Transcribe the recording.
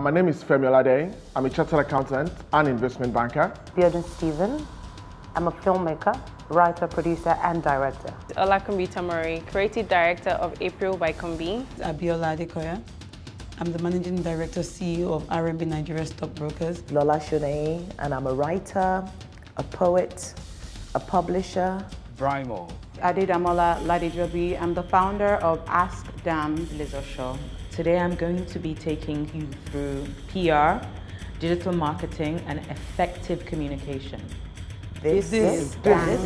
My name is Femi Olade. I'm a chartered accountant and investment banker. Bjorn Stephen. I'm a filmmaker, writer, producer, and director. Olakunbi Tamari, creative director of April by Kunbi. Abiola Adekoya. I'm the managing director, CEO of RMB Nigeria Stockbrokers. Lola Shoneyin, and I'm a writer, a poet, a publisher. Brimo. Adedamola Ladijobi. I'm the founder of Ask Dam Lizosho. Today I'm going to be taking you through PR, digital marketing, and effective communication. This, this is DANG